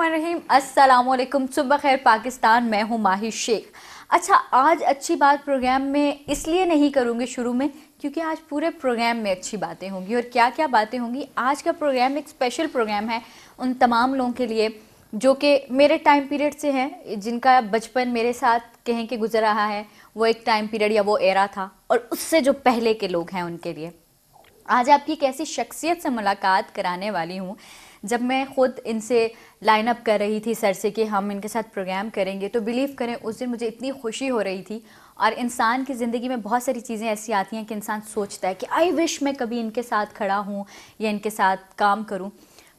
अस्सलाम सुबह खैर पाकिस्तान, मैं हूँ माही शेख। अच्छा आज अच्छी बात प्रोग्राम में इसलिए नहीं करूँगी शुरू में क्योंकि आज पूरे प्रोग्राम में अच्छी बातें होंगी। और क्या क्या बातें होंगी? आज का प्रोग्राम एक स्पेशल प्रोग्राम है उन तमाम लोगों के लिए जो कि मेरे टाइम पीरियड से हैं, जिनका बचपन मेरे साथ कहें कि गुजर रहा है, वो एक टाइम पीरियड या वो एरा था और उससे जो पहले के लोग हैं उनके लिए। आज आपकी एक ऐसी शख्सियत से मुलाकात कराने वाली हूँ जब मैं ख़ुद इनसे लाइन अप कर रही थी सर से कि हम इनके साथ प्रोग्राम करेंगे तो बिलीव करें, उस दिन मुझे इतनी खुशी हो रही थी। और इंसान की ज़िंदगी में बहुत सारी चीज़ें ऐसी आती हैं कि इंसान सोचता है कि आई विश मैं कभी इनके साथ खड़ा हूँ या इनके साथ काम करूँ।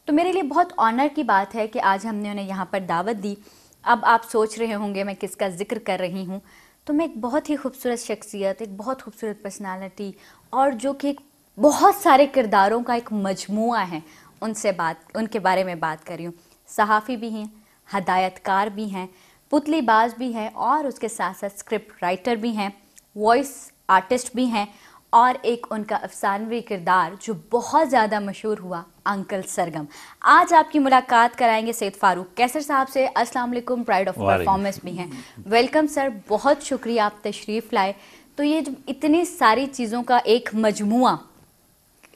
तो मेरे लिए बहुत ऑनर की बात है कि आज हमने उन्हें यहाँ पर दावत दी। अब आप सोच रहे होंगे मैं किसका ज़िक्र कर रही हूँ। तो मैं एक बहुत ही खूबसूरत शख्सियत, एक बहुत खूबसूरत पर्सनालिटी और जो कि बहुत सारे किरदारों का एक मजमू है। उनसे बात उनके बारे में बात कर रही हूँ। सहाफ़ी भी हैं हदायतकार भी हैं पुतलीबाज भी हैं और उसके साथ साथ स्क्रिप्ट राइटर भी हैं वॉइस आर्टिस्ट भी हैं और एक उनका अफसानवी किरदार जो बहुत ज़्यादा मशहूर हुआ अंकल सरगम। आज आपकी मुलाकात कराएँगे सैद फारूक। कैसर साहब से अस्सलाम वालेकुम प्राइड ऑफ़ परफॉर्मेंस भी हैं। वेलकम सर बहुत शुक्रिया आप तशरीफ़ लाए। तो ये जो इतनी सारी चीज़ों का एक मजमुआ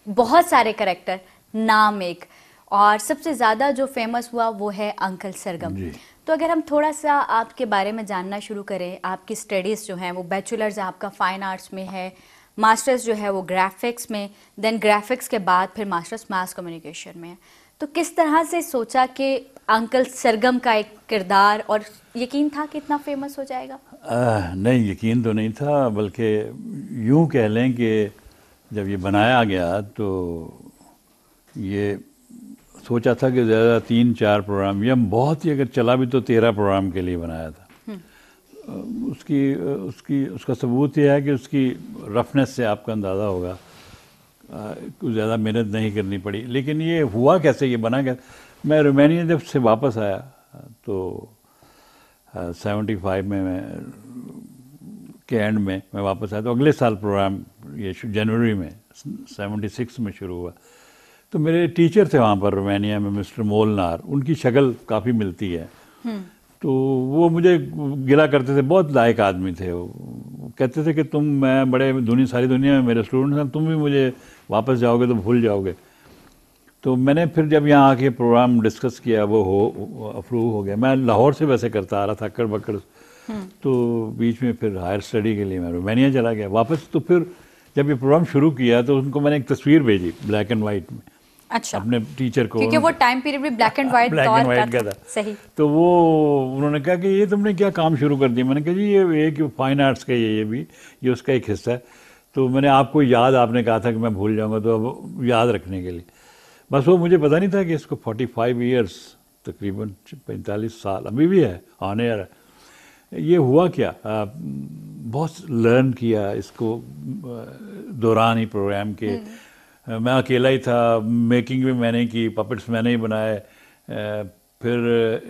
बहुत सारे करेक्टर नाम एक। और सबसे ज़्यादा जो फ़ेमस हुआ वो है अंकल सरगम। तो अगर हम थोड़ा सा आपके बारे में जानना शुरू करें आपकी स्टडीज़ जो हैं वो बैचलर्स आपका फ़ाइन आर्ट्स में है मास्टर्स जो है वो ग्राफिक्स में देन ग्राफिक्स के बाद फिर मास्टर्स मास कम्युनिकेशन में। तो किस तरह से सोचा कि अंकल सरगम का एक किरदार और यकीन था कि इतना फ़ेमस हो जाएगा? आ, नहीं यकीन तो नहीं था बल्कि यूँ कह लें कि जब ये बनाया गया तो ये सोचा था कि ज़्यादा तीन चार प्रोग्राम या बहुत ही अगर चला भी तो तेरह प्रोग्राम के लिए बनाया था। हम्म। उसकी उसकी उसका सबूत यह है कि उसकी रफनेस से आपका अंदाज़ा होगा। कुछ ज़्यादा मेहनत नहीं करनी पड़ी। लेकिन ये हुआ कैसे? ये बना कैसे? मैं रोमानिया जब से वापस आया तो सेवेंटी फाइव में मैं के एंड में मैं वापस आया। तो अगले साल प्रोग्राम ये जनवरी में सेवेंटी सिक्स में शुरू हुआ। तो मेरे टीचर थे वहाँ पर रोमानिया में मिस्टर मोलनार। उनकी शक्ल काफ़ी मिलती है। हम्म। तो वो मुझे गिला करते थे बहुत लायक आदमी थे वो। कहते थे कि तुम मैं बड़े दुनिया सारी दुनिया में मेरे स्टूडेंट हैं तुम भी मुझे वापस जाओगे तो भूल जाओगे। तो मैंने फिर जब यहाँ आके प्रोग्राम डिस्कस किया वो हो अप्रूव हो गया। मैं लाहौर से वैसे करता आ रहा था अक्कड़ बक्कड़ हम्म। तो बीच में फिर हायर स्टडी के लिए मैं रोमानिया चला गया। वापस तो फिर जब ये प्रोग्राम शुरू किया तो उनको मैंने एक तस्वीर भेजी ब्लैक एंड वाइट में। अच्छा। अपने टीचर को क्योंकि वो टाइम पीरियड भी black and white black and white का था। सही। तो वो उन्होंने कहा कि ये तुमने क्या काम शुरू कर दिया? मैंने कहा जी ये एक फाइन आर्ट्स का ये ये भी ये उसका एक हिस्सा है। तो मैंने आपको याद आपने कहा था कि मैं भूल जाऊँगा तो अब याद रखने के लिए। बस वो मुझे पता नहीं था कि इसको फोर्टी फाइव ईयर्स तकरीबन पैंतालीस साल अभी भी है आने यार ये हुआ क्या? आ, बहुत लर्न किया इसको दौरान ही प्रोग्राम के। हम्म। मैं अकेला ही था मेकिंग भी मैंने की पपेट्स मैंने ही बनाए। फिर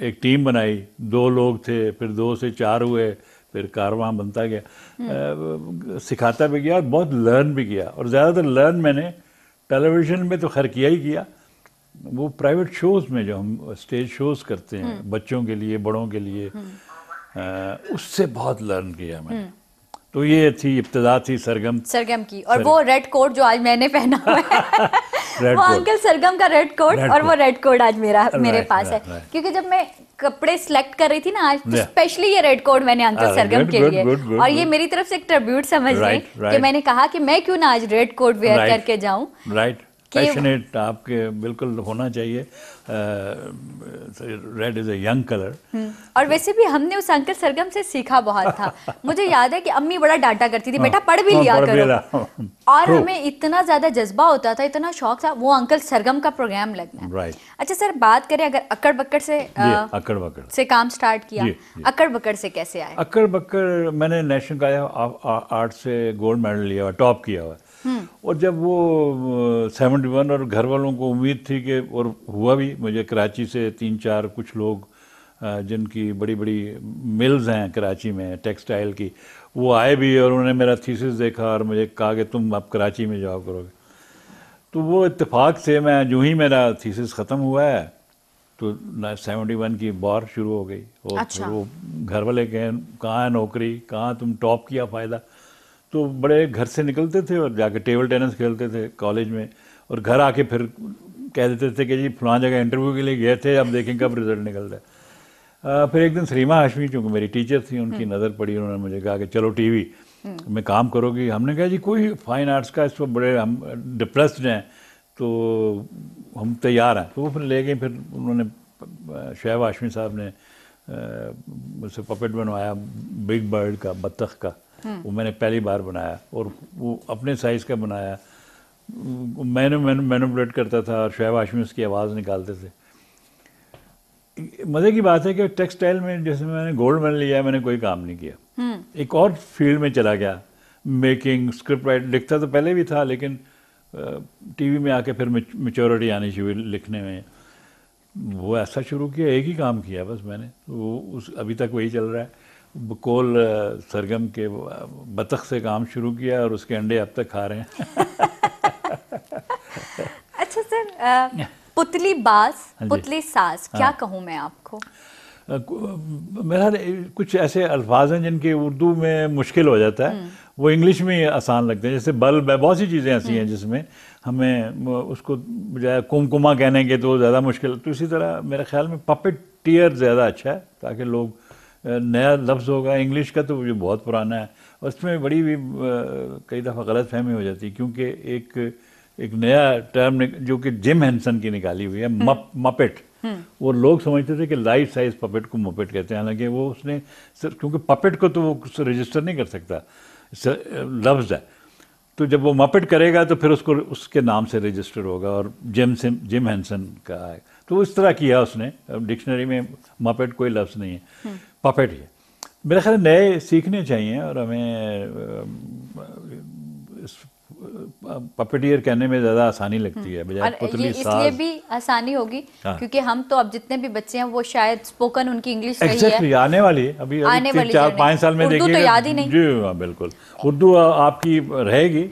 एक टीम बनाई। दो लोग थे फिर दो से चार हुए फिर कारवां बनता गया। हम्म। सिखाता भी गया और बहुत लर्न भी किया। और ज़्यादातर लर्न मैंने टेलीविज़न में तो खैर किया ही किया। वो प्राइवेट शोज़ में जो हम स्टेज शोज़ करते हैं हम्म। बच्चों के लिए बड़ों के लिए हम्म। उससे बहुत लर्न किया मैंने। तो ये थी इब्तदा थी सरगम। सरगम की। और सरगम। वो रेड कोट जो आज मैंने पहना हुआ है। वो अंकल सरगम का रेड कोट और वो रेड कोट आज मेरा मेरे पास है। क्योंकि जब मैं कपड़े सिलेक्ट कर रही थी ना आज तो स्पेशली ये रेड कोट मैंने अंकल सरगम के लिए। और ये मेरी तरफ़ से एक ट्रिब्यूट समझ लें कि मैंने कहा कि मैं क्यों ना आज रेड कोट वेयर करके जाऊँ राइट पैशनेट आपके बिल्कुल होना चाहिए। रेड इज़ यंग कलर और वैसे भी हमने उस अंकल सरगम से सीखा बहुत था। मुझे याद है कि अम्मी बड़ा डांटा करती थी बेटा पढ़ भी हाँ, लिया करो। और हमें इतना ज़्यादा जज्बा होता था इतना शौक था वो अंकल सरगम का प्रोग्राम लगना राइट अच्छा सर बात करें अगर अकड़ बक्कड़ से अकड़ बक्कड़ से काम स्टार्ट किया। अकड़ बक्कड़ से कैसे आया अकड़ बक्कड़ मैंने नेशनल आर्ट से गोल्ड मेडल लिया हुआ टॉप किया हुआ। और जब वो सेवेंटी वन और घर वालों को उम्मीद थी कि और हुआ भी मुझे कराची से तीन चार कुछ लोग जिनकी बड़ी बड़ी मिल्स हैं कराची में टेक्सटाइल की वो आए भी और उन्होंने मेरा थीसिस देखा और मुझे कहा कि तुम अब कराची में जाओ करोगे। तो वो इत्तेफाक से मैं जो ही मेरा थीसिस ख़त्म हुआ है तो सेवेंटी वन की बार शुरू हो गई। और अच्छा। वो घर वाले कहें कहाँ है नौकरी? कहाँ तुम टॉप किया फ़ायदा? तो बड़े घर से निकलते थे और जाके टेबल टेनिस खेलते थे कॉलेज में और घर आके फिर कह देते थे कि जी फलां जगह इंटरव्यू के लिए गए थे अब देखें कब रिज़ल्ट निकलता है। फिर एक दिन सरीमा हाशमी चूँकि मेरी टीचर थी उनकी नज़र पड़ी उन्होंने मुझे कहा कि चलो टीवी में काम करोगी। हमने कहा जी कोई फाइन आर्ट्स का इस वक्त बड़े हम डिप्रेस्ड हैं तो हम तैयार हैं। तो वो फिर ले गए फिर उन्होंने शोएब हाशमी साहब ने मुझसे पपेट बनवाया बिग बर्ड का बत्तख का। वो मैंने पहली बार बनाया और वो अपने साइज़ का बनाया। मैंने मैनुपलेट करता था और शोएब हाशमी उसकी आवाज़ निकालते थे। मज़े की बात है कि टेक्सटाइल में जैसे मैंने गोल्ड मेडल लिया मैंने कोई काम नहीं किया। एक और फ़ील्ड में चला गया मेकिंग स्क्रिप्ट राइट लिखता तो पहले भी था लेकिन टीवी में आके फिर मेचोरिटी आनी शुरू लिखने में। वो ऐसा शुरू किया एक ही काम किया बस मैंने। वो उस अभी तक वही चल रहा है। बकोल सरगम के बतख से काम शुरू किया और उसके अंडे अब तक खा रहे हैं। अच्छा सर पुतली बास हाँ पुतली सास क्या कहूँ मैं आपको? मेरा कुछ ऐसे अल्फाज हैं जिनके उर्दू में मुश्किल हो जाता है। वो इंग्लिश में ही आसान लगते हैं। जैसे बल्ब है बहुत सी चीज़ें ऐसी हैं जिसमें हमें उसको बजाय कुमकुमा कहने के तो ज़्यादा मुश्किल। तो इसी तरह मेरे ख्याल में पपेट टीयर ज़्यादा अच्छा है ताकि लोग नया लफ्ज़ होगा इंग्लिश का तो ये बहुत पुराना है। उसमें बड़ी भी कई दफ़ा गलत फहमी हो जाती है क्योंकि एक एक नया टर्म जो कि जिम हैंसन की निकाली हुई है मप मपेट वो लोग समझते थे कि लाइफ साइज़ पपेट को मपेट कहते हैं। हालाँकि वो उसने सिर्फ़ क्योंकि पपेट को तो वो रजिस्टर नहीं कर सकता। लफ्ज़ है। तो जब वो मपेट करेगा तो फिर उसको उसके नाम से रजिस्टर होगा और जिम से जिम हैंसन का है। तो इस तरह किया उसने। डिक्शनरी में मपेट कोई लफ्ज़ नहीं है। पपेट ही मेरा ख्याल नए सीखने चाहिए और हमें इस पपेटियर कहने में ज़्यादा आसानी लगती है। बजाय पुतली इसलिए भी आसानी होगी हाँ। क्योंकि हम तो अब जितने भी बच्चे हैं वो शायद स्पोकन उनकी इंग्लिश है। आने वाली है। अभी अभी आने वाली चार पाँच साल में देखिए तो याद ही नहीं। जी हाँ बिल्कुल। उर्दू आपकी रहेगी।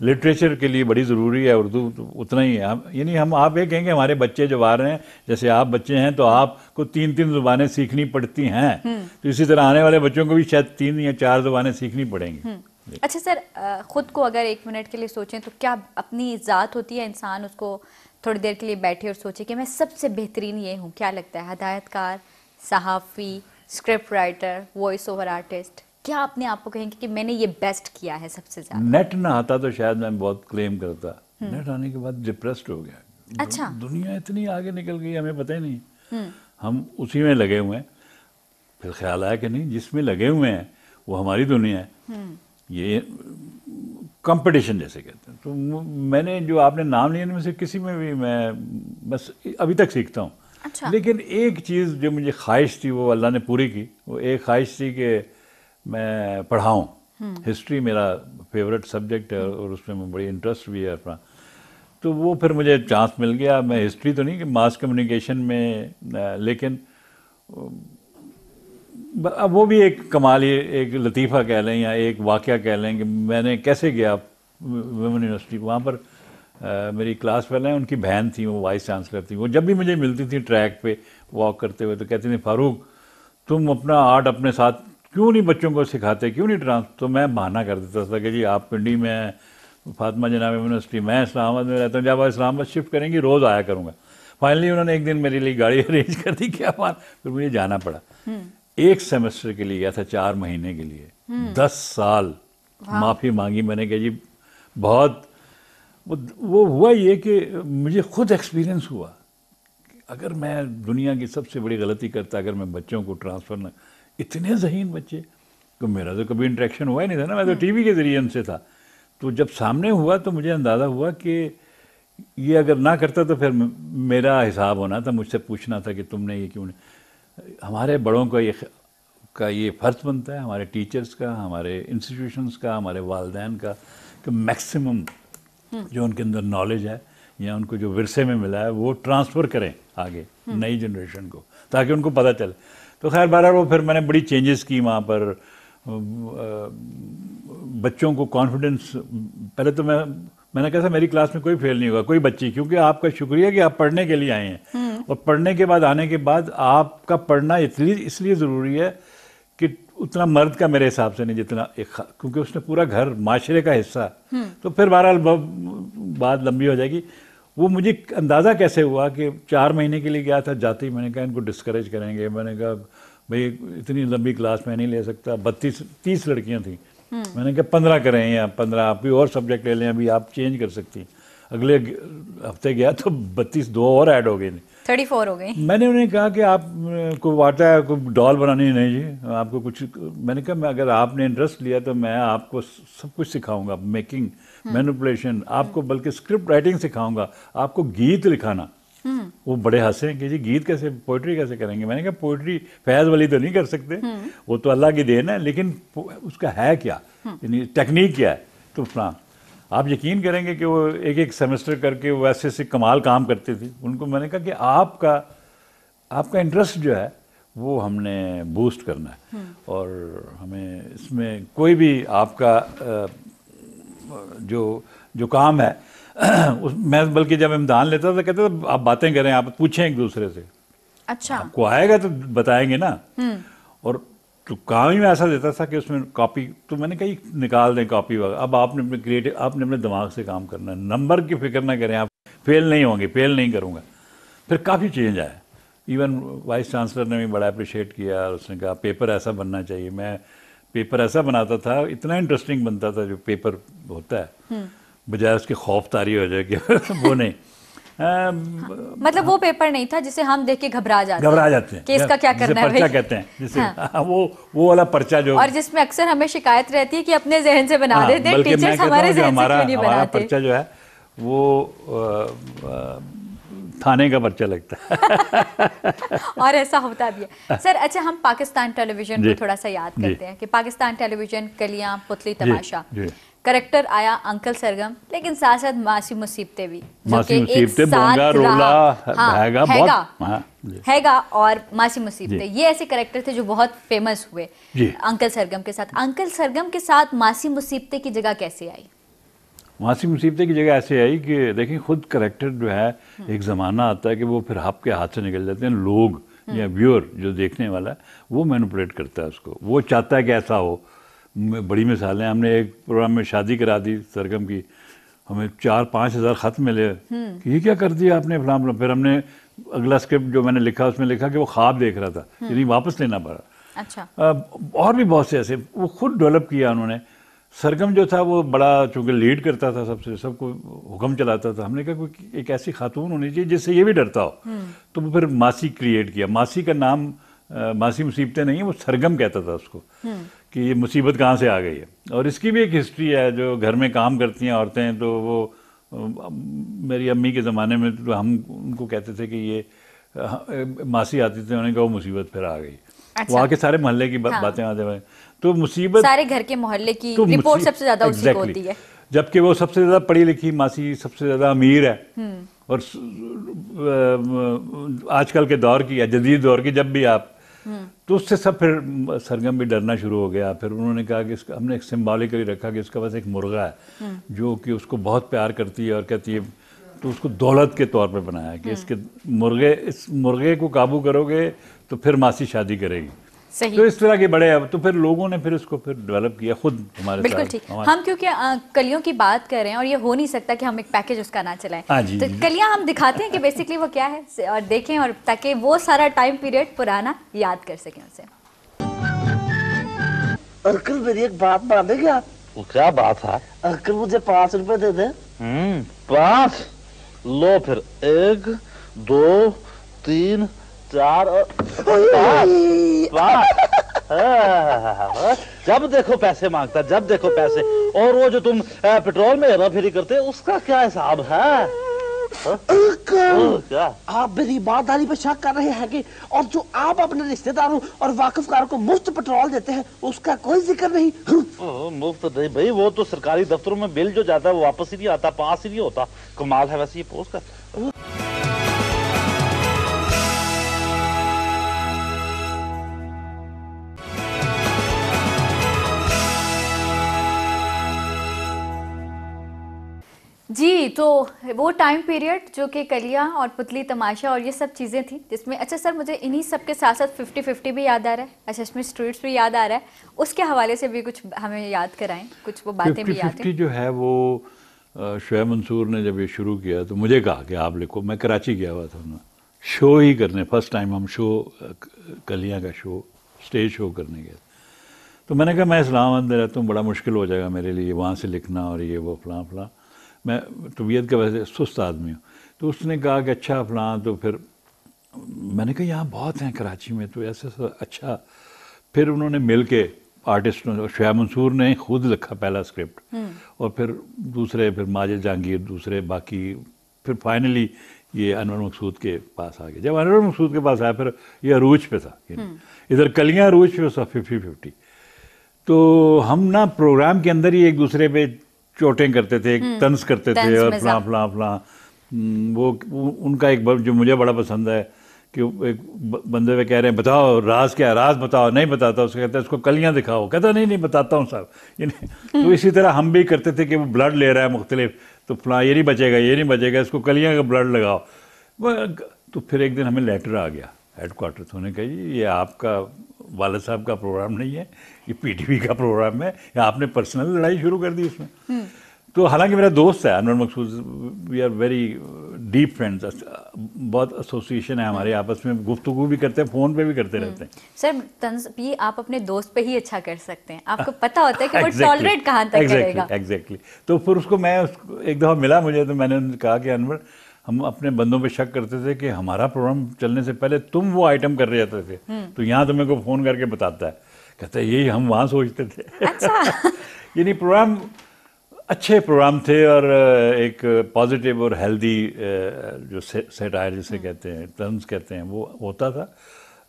लिटरेचर के लिए बड़ी ज़रूरी है उर्दू तो उतना ही है। हम यानी हम आप ये कहेंगे हमारे बच्चे जब आ रहे हैं जैसे आप बच्चे हैं तो आपको तीन तीन ज़ुबानें सीखनी पड़ती हैं। तो इसी तरह आने वाले बच्चों को भी शायद तीन या चार ज़ुबानें सीखनी पड़ेंगी। अच्छा सर खुद को अगर एक मिनट के लिए सोचें तो क्या अपनी ज़ात होती है इंसान उसको थोड़ी देर के लिए बैठे और सोचे कि मैं सबसे बेहतरीन ये हूँ क्या लगता है? हदायतकार सहाफ़ी script writer voice over artist क्या अपने आप को कहेंगे कि मैंने ये बेस्ट किया है सबसे ज़्यादा? नेट ना आता तो शायद मैं बहुत क्लेम करता। नेट आने के बाद डिप्रेस्ड हो गया। अच्छा। दुनिया इतनी आगे निकल गई हमें पता ही नहीं। हम उसी में लगे हुए हैं। फिर ख्याल आया कि नहीं जिसमें लगे हुए हैं वो हमारी दुनिया है। ये कंपटीशन जैसे कहते हैं। तो मैंने जो आपने नाम लिया इनमें से किसी में भी मैं बस अभी तक सीखता हूँ। अच्छा। लेकिन एक चीज़ जो मुझे ख्वाहिश थी वो अल्लाह ने पूरी की। वो एक ख्वाहिश थी कि मैं पढ़ाऊँ। हिस्ट्री मेरा फेवरेट सब्जेक्ट है और उसमें मैं बड़ी इंटरेस्ट भी है अपना। तो वो फिर मुझे चांस मिल गया। मैं हिस्ट्री तो नहीं कि मास कम्युनिकेशन में लेकिन अब वो भी एक कमाल ही एक लतीफ़ा कह लें या एक वाक़या कह लें कि मैंने कैसे गया वुमेन यूनिवर्सिटी वहाँ पर अ, मेरी क्लास वाले उनकी बहन थी वो वाइस चांसलर थी। वो जब भी मुझे मिलती थी ट्रैक पे वॉक करते हुए तो कहती थी फारूक तुम अपना आर्ट अपने साथ क्यों नहीं बच्चों को सिखाते? क्यों नहीं ट्रांस? तो मैं बहाना कर देता था कि जी आप पिंडी में हैं, फातिमा जनाब यूनिवर्सिटी मैं इस्लामाबाद में रहता हूँ जब आप इस्लामाबाद शिफ्ट करेंगी रोज़ आया करूँगा। फाइनली उन्होंने एक दिन मेरे लिए गाड़ी अरेंज कर दी क्या बात? फिर मुझे जाना पड़ा। एक सेमेस्टर के लिए गया था चार महीने के लिए। दस साल माफ़ी मांगी मैंने कहा जी बहुत वो वो हुआ ये कि मुझे खुद एक्सपीरियंस हुआ। अगर मैं दुनिया की सबसे बड़ी गलती करता अगर मैं बच्चों को ट्रांसफ़र न इतने जहीन बच्चे। तो मेरा तो कभी इंट्रैक्शन हुआ ही नहीं था ना मैं तो टीवी के ज़रिए उनसे था। तो जब सामने हुआ तो मुझे अंदाज़ा हुआ कि ये अगर ना करता तो फिर मेरा हिसाब होना था मुझसे पूछना था कि तुमने ये क्यों नहीं। हमारे बड़ों का ये का ये फ़र्ज़ बनता है हमारे टीचर्स का हमारे इंस्टीट्यूशंस का हमारे वालदेन का कि मैक्सिमम जो उनके अंदर नॉलेज है या उनको जो विरसे में मिला है वो ट्रांसफ़र करें आगे नई जनरेशन को ताकि उनको पता चले। तो खैर बहरहाल वो फिर मैंने बड़ी चेंजेस की वहाँ पर। बच्चों को कॉन्फिडेंस पहले तो मैं मैंने कहा था मेरी क्लास में कोई फेल नहीं होगा कोई बच्ची क्योंकि आपका शुक्रिया कि आप पढ़ने के लिए आए हैं। और पढ़ने के बाद आने के बाद आपका पढ़ना इसलिए इसलिए ज़रूरी है कि उतना मर्द का मेरे हिसाब से नहीं जितना एक क्योंकि उसने पूरा घर माशरे का हिस्सा। तो फिर बहरहाल बात लंबी हो जाएगी। वो मुझे अंदाज़ा कैसे हुआ कि चार महीने के लिए गया था जाते? ही मैंने कहा इनको डिस्करेज करेंगे। मैंने कहा भाई इतनी लंबी क्लास में नहीं ले सकता। बत्तीस तीस लड़कियाँ थी। मैंने कहा पंद्रह करें या पंद्रह आप भी और सब्जेक्ट ले लें अभी आप चेंज कर सकती अगले हफ़्ते गया तो बत्तीस दो और ऐड हो गए। थर्टी फोर हो गई। मैंने उन्हें कहा कि आप को आता है कोई डॉल बनानी नहीं जी आपको कुछ मैंने कहा मैं अगर आपने इंटरेस्ट लिया तो मैं आपको सब कुछ सिखाऊँगा मेकिंग मैनिपुलेशन आपको बल्कि स्क्रिप्ट राइटिंग सिखाऊँगा आपको गीत लिखाना। हम्म। वो बड़े हंसे कि जी गीत कैसे पोइट्री कैसे करेंगे? मैंने कहा पोइट्री फैज वाली तो नहीं कर सकते। हम्म। वो तो अल्लाह की देन है लेकिन उसका है क्या? हम्म। यानी टेक्निक क्या है? तो फलां आप यकीन करेंगे कि वो एक एक सेमेस्टर करके वो ऐसे ऐसे कमाल काम करते थे। उनको मैंने कहा कि आपका आपका इंटरेस्ट जो है वो हमने बूस्ट करना है। और हमें इसमें कोई भी आपका जो जो काम है उस मैं बल्कि जब इम्तहान लेता था कहते थे आप बातें करें आप पूछें एक दूसरे से। अच्छा। आपको आएगा तो बताएँगे ना। हम्म। और तो काम ही में ऐसा देता था कि उसमें कॉपी तो मैंने कही निकाल दें कॉपी वगैरह अब आपने अपने क्रिएटिव आपने अपने दिमाग से काम करना है। नंबर की फ़िक्र ना करें आप फेल नहीं होंगे फेल नहीं करूँगा। फिर काफ़ी चेंज आया। इवन वाइस चांसलर ने भी बड़ा अप्रिशिएट किया उसने कहा पेपर ऐसा बनना चाहिए। मैं पेपर ऐसा बनाता था इतना इंटरेस्टिंग बनता था जो पेपर होता है। हम्म। बजाय उसके खौफ तारी हो जाए कि वो नहीं। आ, मतलब वो पेपर नहीं था जिसे हम देख के घबरा जाते घबरा जाते हैं। कि इसका क्या करना है पर्चा कहते हैं जिसे हाँ। वो वो वाला पर्चा जो और जिसमें अक्सर हमें शिकायत रहती है कि अपने जहन से बना हाँ, देते हैं टीचर्स हमारे जहन से क्यों नहीं बनाते? पर्चा जो है वो थाने का पर्चा लगता है। और ऐसा होता भी है। सर अच्छा हम पाकिस्तान टेलीविज़न को थोड़ा सा याद करते हैं कि पाकिस्तान टेलीविज़न कलियाँ पुतली तमाशा। करेक्टर आया अंकल सरगम लेकिन साथ साथ मासी मुसीबतें भी मासी मुसीबते बोंगा रोला हाँ, हैगा हैगा, हाँ, हैगा और मासी मुसीबतें। ये ऐसे करेक्टर थे जो बहुत फ़ेमस हुए अंकल सरगम के साथ। अंकल सरगम के साथ मासी मुसीबतें की जगह कैसे आई? मासी मुसीबतें की जगह ऐसे आई कि देखिए खुद करेक्टर जो है एक ज़माना आता है कि वो फिर आपके हाथ से निकल जाते हैं लोग या व्यूअर जो देखने वाला है वो मैनुपलेट करता है उसको। वो चाहता है कि ऐसा हो। बड़ी मिसालें हमने एक प्रोग्राम में शादी करा दी सरगम की। हमें चार पाँच हज़ार ख़त मिले। हम्म। कि ये क्या कर दिया आपने फलाम फिर हमने अगला स्क्रिप्ट जो मैंने लिखा उसमें लिखा कि वो ख्वाब देख रहा था हम्म। यानी वापस लेना पड़ा। अच्छा। और भी बहुत से ऐसे वो खुद डेवलप किया उन्होंने। सरगम जो था वो बड़ा चूँकि लीड करता था सबसे सबको हुक्म चलाता था हमने कहा कोई एक ऐसी खातून होनी चाहिए जिससे ये भी डरता हो हम्म। तो वो फिर मासी क्रिएट किया मासी का नाम आ, मासी मुसीबतें नहीं वो सरगम कहता था उसको कि ये मुसीबत कहाँ से आ गई है और इसकी भी एक हिस्ट्री है जो घर में काम करती हैं औरतें तो वो मेरी अम्मी के ज़माने में तो हम उनको कहते थे कि ये मासी आती थी उन्होंने कहा वो मुसीबत फिर आ गई अच्छा। वहाँ के सारे मोहल्ले की हाँ। बातें आते हुए तो मुसीबत सारे घर के मोहल्ले की तो रिपोर्ट सबसे ज़्यादा exactly. को होती है। जबकि वो सबसे ज़्यादा पढ़ी लिखी मासी सबसे ज़्यादा अमीर है। हम्म। और आजकल के दौर की या जदीद दौर की जब भी आप तो उससे सब फिर सरगम भी डरना शुरू हो गया। फिर उन्होंने कहा कि इसका हमने एक सिम्बॉलिकली रखा कि इसका बस एक मुर्गा है जो कि उसको बहुत प्यार करती है और कहती है तो उसको दौलत के तौर पे बनाया कि इसके मुर्गे इस मुर्गे को काबू करोगे तो फिर मासी शादी करेगी। सही। तो इस तरह के बड़े अब तो फिर लोगों ने फिर इसको फिर डेवलप किया खुद हमारे बिल्कुल ठीक। हम क्योंकि कलियों की बात कर रहे हैं और ये हो नहीं सकता कि हम एक पैकेज उसका ना चलाएँ। हाँ जी, तो कलियाँ हम दिखाते हैं कि बेसिकली वो क्या है और देखें और ताकि वो सारा टाइम पीरियड पुराना याद कर सकें उसे। अंकल मेरी एक बात मानेंगे आप वो क्या बात है? अंकल मुझे पाँच रुपए दे दे। हम्म पाँच? लो फिर एक दो तीन चार और जब देखो पैसे माँगता जब देखो पैसे। और वो जो तुम पेट्रोल में हेरा फेरी करते उसका क्या हिसाब है? आप मेरी ईमानदारी पे शक कर रहे हैं कि और जो आप अपने रिश्तेदारों और वाकिफकार को मुफ़्त पेट्रोल देते हैं उसका कोई ज़िक्र नहीं। मुफ़्त नहीं भाई वो तो सरकारी दफ्तरों में बिल जो जाता है वो वापस ही नहीं आता पास ही नहीं होता। कमाल है वैसे ये पोस्ट का। जी तो वो टाइम पीरियड जो कि कलिया और पुतली तमाशा और ये सब चीज़ें थी जिसमें अच्छा सर मुझे इन्हीं सब के साथ साथ फिफ्टी फिफ्टी भी याद आ रहा है अच्छा इसमें स्ट्रीट्स भी याद आ रहा है उसके हवाले से भी कुछ हमें याद कराएँ कुछ वो बातें भी याद हैं। जो है वो शुएब मंसूर ने जब ये शुरू किया तो मुझे कहा कि आप लिखो मैं कराची गया हुआ था ना शो ही करने फ़र्स्ट टाइम हम शो कलिया का शो स्टेज शो करने गए। तो मैंने कहा मैं इस्लामाबाद में रहता हूँ बड़ा मुश्किल हो जाएगा मेरे लिए वहाँ से लिखना और ये वो फलां फलां। मैं तबीयत के वजह से सुस्त आदमी हूँ। तो उसने कहा कि अच्छा फलां तो फिर मैंने कहा यहाँ बहुत हैं कराची में तो ऐसे अच्छा। फिर उन्होंने मिल के आर्टिस्टों शाह मंसूर ने खुद लिखा पहला स्क्रिप्ट। हम्म। और फिर दूसरे फिर माजिद जहांगीर दूसरे बाकी फिर फाइनली ये अनवर मकसूद के पास आ गया जब अनवर मकसूद के पास आया फिर ये अरूज पे था हम्म। इधर कलियाँ अरूज पे था फिफ्टी फिफ्टी। तो हम ना प्रोग्राम के अंदर ही एक दूसरे पे चोटें करते थे हम्म। तंस करते थे और फला फला फला। वो उनका एक जो मुझे बड़ा पसंद है कि एक बंदे में कह रहे हैं बताओ राज क्या राज बताओ नहीं बताता। उसको कहते हैं उसको कलियाँ दिखाओ। कहता नहीं नहीं बताता हूँ साहब तो इसी तरह हम भी करते थे कि वो ब्लड ले रहा है मुख्तलिफ़। तो फला ये नहीं बचेगा ये नहीं बचेगा इसको कलियाँ का ब्लड लगाओ। तो फिर एक दिन हमें लेटर आ गया हेड क्वार्टर तो उन्होंने कहा ये आपका वालद साहब का प्रोग्राम नहीं है ये पीटीवी का प्रोग्राम है या आपने पर्सनल लड़ाई शुरू कर दी उसमें हम्म। तो हालाँकि मेरा दोस्त है Anwar Maqsood we are very deep friends बहुत एसोसिएशन है हमारे आपस में गुफ्तगु भी करते हैं फ़ोन पे भी करते हम्म। रहते हैं सर तंज भी आप अपने दोस्त पे ही अच्छा कर सकते हैं आपको पता होता है कि exactly, वो टॉलरेट कहाँ तक exactly, करेगा एग्जैक्टली exactly. तो फिर उसको मैं उसको एक दफ़ा मिला मुझे तो मैंने कहा कि अनवर हम अपने बंदों पे शक करते थे कि हमारा प्रोग्राम चलने से पहले तुम वो आइटम कर रहे जाते थे हम्म। तो यहाँ तो मेरे को फ़ोन करके बताता है कहता है यही हम वहाँ सोचते थे अच्छा यानी प्रोग्राम अच्छे प्रोग्राम थे और एक पॉजिटिव और हेल्दी जो सेट आयर जिसे हम्म। कहते हैं टर्म्स कहते हैं वो होता था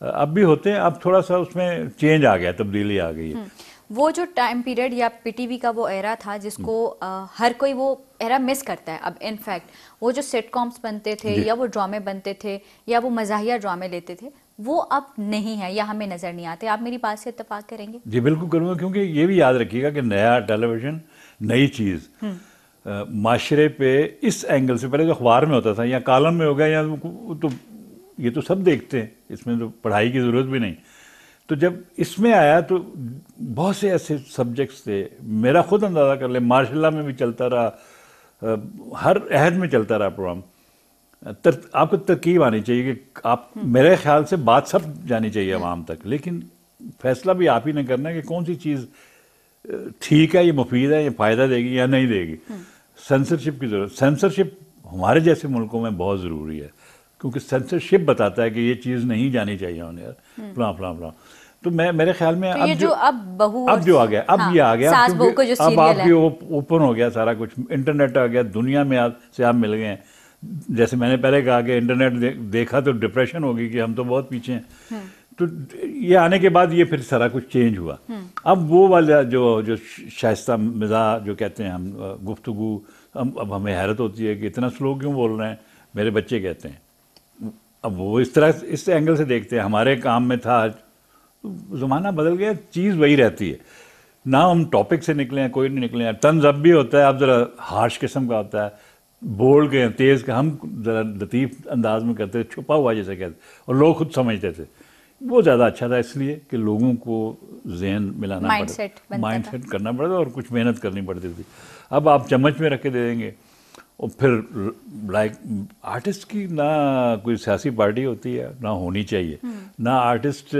अब भी होते हैं अब थोड़ा सा उसमें चेंज आ गया तब्दीली आ गई है हम्म। वो जो टाइम पीरियड या पीटीवी का वो एरा था जिसको आ। हर कोई वो एरा मिस करता है अब इनफैक्ट वो जो सेटकॉम्स बनते थे या वो ड्रामे बनते थे या वो मजाहिया ड्रामे लेते थे वो अब नहीं है या हमें नज़र नहीं आते। आप मेरी बात से इतफाक़ करेंगे? जी बिल्कुल करूँगा क्योंकि ये भी याद रखिएगा कि नया टेलीविज़न नई चीज़ हम्म। माशरे पे इस एंगल से पहले जो अखबार में होता था या कॉलम में हो गया या तो ये तो सब देखते हैं इसमें तो पढ़ाई की ज़रूरत भी नहीं। तो जब इसमें आया तो बहुत से ऐसे सब्जेक्ट्स थे मेरा खुद अंदाज़ा कर ले मार्शल्ला में भी चलता रहा हर अहद में चलता रहा प्रोग्राम तर, आपको तरकीब आनी चाहिए कि आप हम्म। मेरे ख्याल से बात सब जानी चाहिए हम्म। आवाम तक लेकिन फैसला भी आप ही ने करना है कि कौन सी चीज़ ठीक है ये मुफीद है ये फ़ायदा देगी या नहीं देगी। सेंसरशिप की ज़रूरत सेंसरशिप हमारे जैसे मुल्कों में बहुत ज़रूरी है क्योंकि सेंसरशिप बताता है कि ये चीज़ नहीं जानी चाहिए उन्हें। यार फलां फलां फलां। तो मैं मेरे ख्याल में तो अब जो अब बहू अब जो आ गया अब हाँ, ये आ गया क्योंकि अब आपकी ओपन हो गया सारा कुछ इंटरनेट आ गया दुनिया में आप से आप मिल गए। हैं जैसे मैंने पहले कहा कि इंटरनेट दे, देखा तो डिप्रेशन होगी कि हम तो बहुत पीछे हैं। हम्म। तो ये आने के बाद ये फिर सारा कुछ चेंज हुआ। अब वो वाला जो जो शाइस्ता मिजा जो कहते हैं हम गुफ्तगु अब अब हमें हैरत होती है कि इतना स्लो क्यों बोल रहे हैं? मेरे बच्चे कहते हैं। अब वो इस तरह इस एंगल से देखते हैं। हमारे काम में था ज़माना बदल गया चीज़ वही रहती है। ना हम टॉपिक से निकले हैं कोई नहीं निकले हैं। तंज अब भी होता है अब ज़रा हार्श किस्म का होता है बोल के तेज़ का हम ज़रा लतीफ़ अंदाज में करते थे छुपा हुआ जैसे कहते और लोग खुद समझते थे। वो ज़्यादा अच्छा था इसलिए कि लोगों को जहन मिलाना पड़ता माइंड सेट करना पड़ता और कुछ मेहनत करनी पड़ती थी। अब आप चम्मच में रख के दे देंगे और फिर लाइक आर्टिस्ट की ना कोई सियासी पार्टी होती है ना होनी चाहिए। हम्म। ना आर्टिस्ट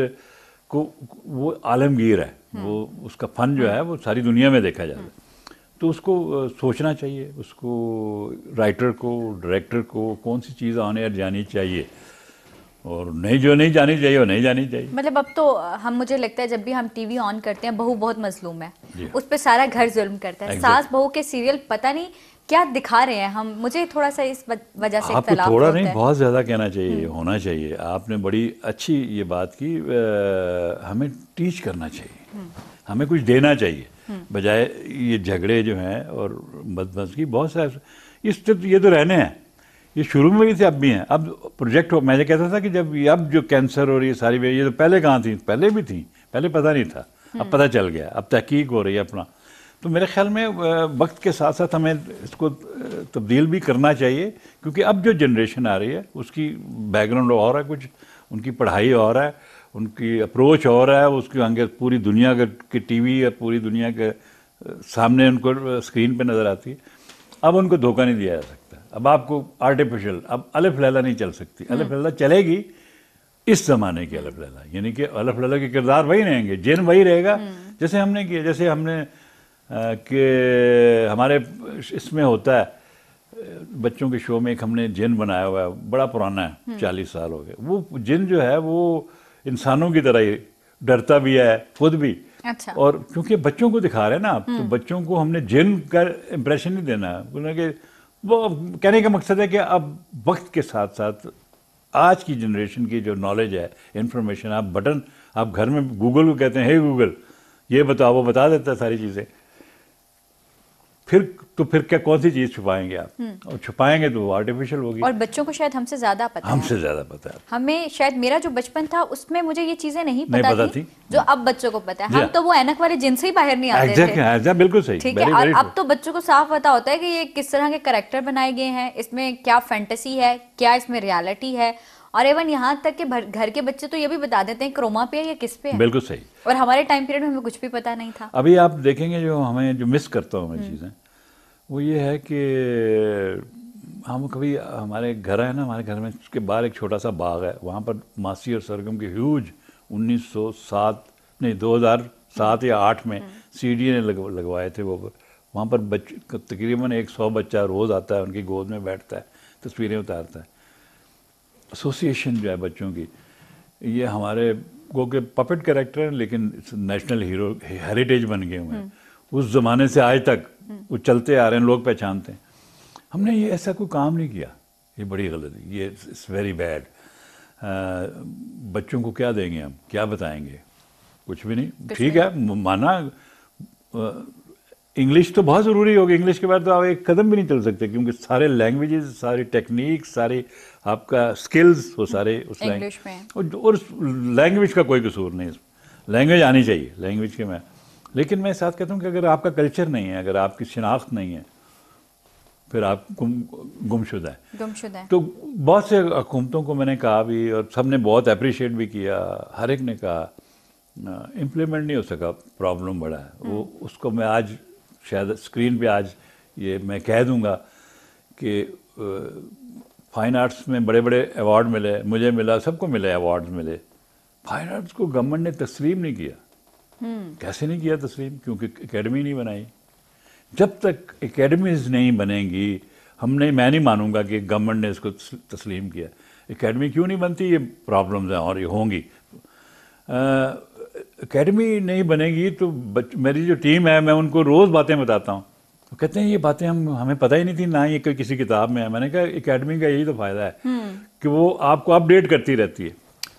को वो आलमगीर है। हम्म। वो उसका फन जो है वो सारी दुनिया में देखा जाता है। हम्म। तो उसको सोचना चाहिए उसको राइटर को डायरेक्टर को कौन सी चीज़ आने और जानी चाहिए। और नहीं जो नहीं जानी चाहिए वो नहीं जानी चाहिए। मतलब अब तो हम मुझे लगता है जब भी हम टीवी ऑन करते हैं बहू बहुत मजलूम है। उस पर सारा घर जुल्म करता है। सास बहू के सीरियल पता नहीं क्या दिखा रहे हैं हम? मुझे थोड़ा सा इस वजह से आपको थोड़ा नहीं बहुत ज़्यादा कहना चाहिए हम्म। होना चाहिए। आपने बड़ी अच्छी ये बात की आ, हमें टीच करना चाहिए। हम्म। हमें कुछ देना चाहिए। हम्म। बजाय ये झगड़े जो हैं और बदमज की बहुत सारे इस ये तो रहने हैं। ये शुरू में भी थे अब भी हैं। अब प्रोजेक्ट हो मैं ये कहता था कि जब अब जो कैंसर और ये सारी ये तो पहले कहाँ थी? पहले भी थी पहले पता नहीं था। अब पता चल गया अब तहकीक हो रही है अपना। तो मेरे ख्याल में वक्त के साथ साथ हमें इसको तब्दील भी करना चाहिए क्योंकि अब जो जनरेशन आ रही है उसकी बैकग्राउंड और है कुछ उनकी पढ़ाई और है उनकी अप्रोच और है उसके आगे पूरी दुनिया के, टीवी या पूरी दुनिया के सामने उनको स्क्रीन पे नज़र आती है अब उनको धोखा नहीं दिया जा सकता। अब आपको आर्टिफिशियल अब अलफ लैला नहीं चल सकती। अलफ लैला चलेगी इस जमाने की अलफ लैला यानी कि अलफ लैला के किरदार वही रहेंगे जिन वही रहेगा जैसे हमने किया जैसे हमने कि हमारे इसमें होता है बच्चों के शो में एक हमने जिन बनाया हुआ है बड़ा पुराना है चालीस साल हो गए। वो जिन जो है वो इंसानों की तरह ही डरता भी है खुद भी। अच्छा। और क्योंकि बच्चों को दिखा रहे हैं ना आप तो बच्चों को हमने जिन का इम्प्रेशन नहीं देना है। कि वो कहने का मकसद है कि अब वक्त के साथ साथ आज की जनरेशन की जो नॉलेज है इंफॉर्मेशन आप बटन आप घर में गूगल को कहते हैं हे गूगल ये बताओ वो बता देता है सारी चीज़ें। फिर तो फिर क्या कौन सी चीज़ छुपाएँगे आप? और छुपाएँगे तो आर्टिफिशियल होगी। और बच्चों को शायद हमसे ज़्यादा पता हमसे ज़्यादा पता है। हमें शायद मेरा जो बचपन था उसमें मुझे ये चीज़ें नहीं पता, नहीं पता, थी, थी। जो अब बच्चों को पता है। हम हाँ। तो वो एनक वाले जिन से ही बाहर नहीं आते थे। है बिल्कुल सही ठीक है और अब तो बच्चों को साफ़ पता होता है कि ये किस तरह के करेक्टर बनाए गए हैं इसमें क्या फैंटेसी है क्या इसमें रियलिटी है। और एवन यहाँ तक कि घर के बच्चे तो ये भी बता देते हैं क्रोमा पे है या किस पे है? बिल्कुल सही। और हमारे टाइम पीरियड में हमें कुछ भी पता नहीं था। अभी आप देखेंगे जो हमें जो मिस करता हूँ मैं चीज़ें वो ये है कि हम कभी हमारे घर है ना हमारे घर में उसके बाहर एक छोटा सा बाग है वहाँ पर मासी और सरगम के ह्यूज 1907 नहीं 2007 या 8 में सीडी ने लग, लगवाए थे वो वहाँ पर बच तकरीबन एक सौ बच्चा रोज़ आता है उनकी गोद में बैठता है तस्वीरें उतारता है। एसोसिएशन जो है बच्चों की ये हमारे गो के पपेट कैरेक्टर हैं लेकिन नेशनल हीरो हेरिटेज बन गए हुए हैं। उस ज़माने से आज तक वो चलते आ रहे हैं लोग पहचानते हैं। हमने ये ऐसा कोई काम नहीं किया। ये बड़ी गलती ये इट्स वेरी बैड बच्चों को क्या देंगे हम? क्या बताएँगे? कुछ भी नहीं। ठीक है माना इंग्लिश तो बहुत ज़रूरी होगी। इंग्लिश के बाद तो आप एक कदम भी नहीं चल सकते क्योंकि सारे लैंग्वेजेस सारी टेक्निक सारी आपका स्किल्स वो सारे उस लैंग- English में। और और लैंग्वेज का कोई कसूर नहीं लैंग्वेज आनी चाहिए। लैंग्वेज के मैं लेकिन मैं साथ कहता हूँ कि अगर आपका कल्चर नहीं है अगर आपकी शिनाख्त नहीं है फिर आप गुम गुमशुदा है। गुमशुदा है। तो बहुत से हुकूमतों को मैंने कहा भी और सबने बहुत अप्रिशिएट भी किया हर एक ने कहा इम्प्लीमेंट नहीं हो सका प्रॉब्लम बड़ा है। वो उसको मैं आज शायद स्क्रीन पे आज ये मैं कह दूँगा कि फाइन आर्ट्स में बड़े बड़े अवार्ड मिले मुझे मिला सबको मिले अवार्ड मिले। फाइन आर्ट्स को गवर्नमेंट ने तस्लीम नहीं किया। कैसे नहीं किया तस्लीम? क्योंकि एकेडमी नहीं बनाई। जब तक एकेडमीज नहीं बनेंगी हमने मैं नहीं मानूँगा कि गवर्नमेंट ने इसको तस्लीम किया। एकेडमी क्यों नहीं बनती? ये प्रॉब्लम्स हैं और ये होंगी। एकेडमी नहीं बनेगी तो बच, मेरी जो टीम है मैं उनको रोज़ बातें बताता हूँ। तो कहते हैं ये बातें हम हमें पता ही नहीं थी ना ये कोई किसी किताब में है। मैंने कहा एकेडमी का यही तो फ़ायदा है कि वो आपको अपडेट करती रहती है।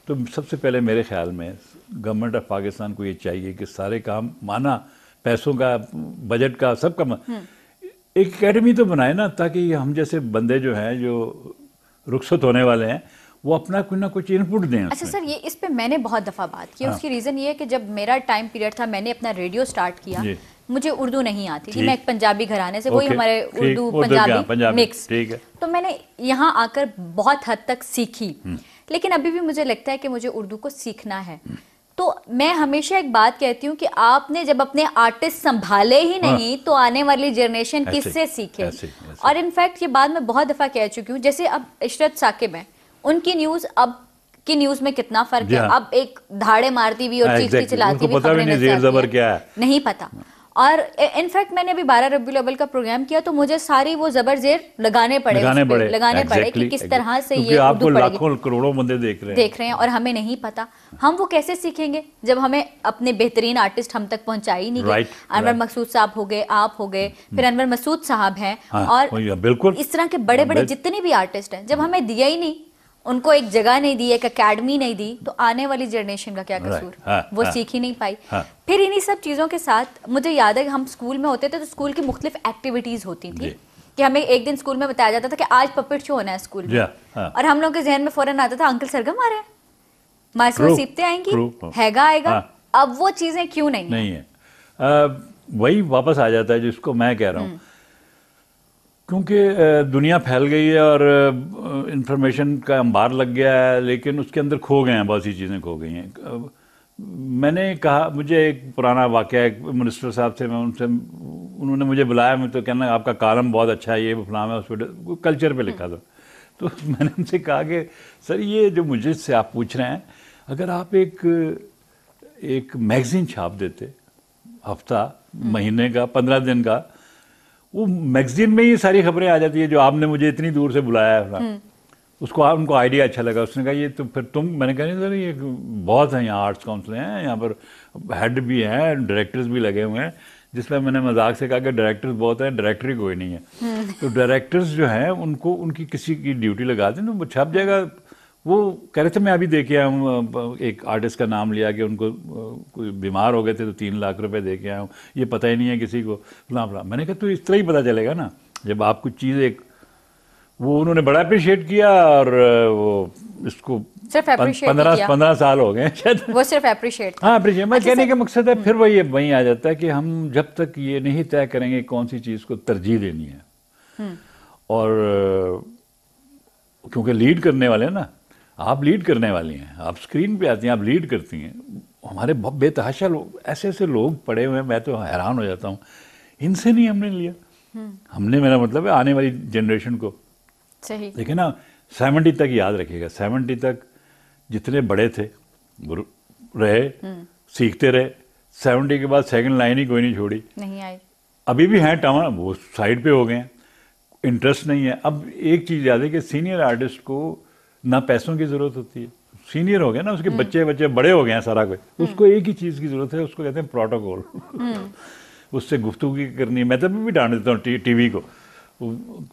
तो सबसे पहले मेरे ख्याल में गवर्नमेंट ऑफ़ पाकिस्तान को ये चाहिए कि सारे काम माना पैसों का बजट का सबका म- एक एकेडमी तो बनाए ना ताकि हम जैसे बंदे जो हैं जो रुखसत होने वाले हैं वो अपना कुछ ना कुछ इनपुट दें अच्छा सर ये इस पे मैंने बहुत दफ़ा बात की हाँ। उसकी रीजन ये है कि जब मेरा टाइम पीरियड था मैंने अपना रेडियो स्टार्ट किया मुझे उर्दू नहीं आती थी। मैं एक पंजाबी घराने से वही हमारे उर्दू पंजाबी पंजाबी, मिक्स ठीक है। तो मैंने यहाँ आकर बहुत हद तक सीखी। हम्म। लेकिन अभी भी मुझे लगता है कि मुझे उर्दू को सीखना है। तो मैं हमेशा एक बात कहती हूँ कि आपने जब अपने आर्टिस्ट संभाले ही नहीं तो आने वाली जनरेशन हाँ। किससे सीखे ऐसे, ऐसे। और इनफैक्ट ये बात मैं बहुत दफ़ा कह चुकी हूँ जैसे अब इशरत साकिब है उनकी न्यूज़ अब की न्यूज़ में कितना फ़र्क है हाँ। अब एक धाड़े मारती हुई और हाँ, चीखती चलाती चिल्लाती हुई हैं। है। नहीं पता और इनफैक्ट मैंने अभी बारह रबी अव्वल का प्रोग्राम किया तो मुझे सारी वो जबर जेर लगाने पड़े लगाने पड़े। लगाने exactly, पड़े कि किस तरह से ये आपको लाखों करोड़ों बंदे देख रहे हैं। देख रहे हैं और हमें नहीं पता। हम वो कैसे सीखेंगे जब हमें अपने बेहतरीन आर्टिस्ट हम तक पहुँचा ही नहीं गए अनवर right. मकसूद साहब हो गए आप हो गए फिर अनवर मसूद साहब हैं हाँ, और बिल्कुल। इस तरह के बड़े बड़े जितने भी आर्टिस्ट हैं जब हमें दिया ही नहीं उनको एक जगह नहीं दी एक एकेडमी नहीं दी तो आने वाली जनरेशन का क्या Right, कसूर? हाँ, वो हाँ। सीख ही नहीं पाई। हाँ। फिर इन्हीं सब चीज़ों के साथ मुझे याद है कि हम स्कूल में होते थे तो स्कूल की मुख्तलिफ़ एक्टिविटीज़ होती थी। कि हमें एक दिन स्कूल में बताया जाता था कि आज पपेट शो होना है स्कूल में। हाँ। और हम लोग के जहन में फ़ौरन आता था अंकल सरगम आ रहे हैं। मासूम True, सीपते आएँगी। हैगा आएगा। हाँ। अब वो चीज़ें क्यों नहीं नहीं है। वही वापस आ जाता है जिसको मैं कह रहा हूँ। क्योंकि दुनिया फैल गई है और इंफॉर्मेशन का अंबार लग गया है, लेकिन उसके अंदर खो गए हैं, बहुत सी चीज़ें खो गई हैं। मैंने कहा, मुझे एक पुराना वाक़ एक मिनिस्टर साहब थे मैं उनसे, उन्होंने मुझे बुलाया मैं तो कहना आपका कालम बहुत अच्छा है, ये फलाम है, उस कल्चर पे लिखा था। तो मैंने उनसे कहा कि, सर, ये जो मुझे से आप पूछ रहे हैं, अगर आप एक एक मैगज़ीन छाप देते, हफ़्ता, महीने का, पंद्रह दिन का वो मैगजीन में ही सारी खबरें आ जाती है जो आपने मुझे इतनी दूर से बुलाया है फलां। उसको आप उनको आइडिया अच्छा लगा। उसने कहा ये तो फिर तुम मैंने कहा नहीं सर ये बहुत हैं यहाँ आर्ट्स काउंसिल हैं यहाँ पर हेड भी हैं डायरेक्टर्स भी लगे हुए हैं। जिस पर मैंने मज़ाक से कहा कि डायरेक्टर्स बहुत हैं डायरेक्टर ही कोई नहीं है। तो डायरेक्टर्स जो हैं उनको उनकी किसी की ड्यूटी लगा दें तो वो छप जाएगा। वो कह रहे थे मैं अभी देखे आया हूँ एक आर्टिस्ट का नाम लिया कि उनको कोई बीमार हो गए थे तो तीन लाख रुपए दे के आया हूँ। ये पता ही नहीं है किसी को फलां फलां मैंने कहा तो इस तरह ही पता चलेगा ना जब आप कुछ चीज़ एक वो उन्होंने बड़ा अप्रिशिएट किया और वो इसको सिर्फ़ पंद्रह पंद्रह साल हो गए शायद। वो सिर्फ़ अप्रिशिएट हाँ अप्रिशिएट मैं अच्छा कहने का मकसद है फिर वही वही आ जाता है कि हम जब तक ये नहीं तय करेंगे कौन सी चीज़ को तरजीह देनी है। और क्योंकि लीड करने वाले हैं ना आप लीड करने वाली हैं आप स्क्रीन पे आती हैं आप लीड करती हैं। हमारे बेतहाशा लोग ऐसे ऐसे लोग पड़े हुए हैं मैं तो हैरान हो जाता हूँ। इनसे नहीं हमने लिया। हमने मेरा मतलब है आने वाली जनरेशन को। सही। देखिए ना सेवेंटी तक याद रखिएगा। सेवेंटी तक जितने बड़े थे रहे सीखते रहे सेवेंटी के बाद सेकंड लाइन ही कोई नहीं छोड़ी। नहीं आई। अभी भी हैं टाउन वो साइड पे हो गए हैं। इंटरेस्ट नहीं है। अब एक चीज़ याद है कि सीनियर आर्टिस्ट को ना पैसों की ज़रूरत होती है। सीनियर हो गया ना उसके बच्चे बच्चे बड़े हो गए हैं सारा कोई उसको एक ही चीज़ की ज़रूरत है उसको कहते हैं प्रोटोकॉल उससे गुफ्तु की करनी। है मैं तो अभी भी डांट देता हूँ टी, टीवी को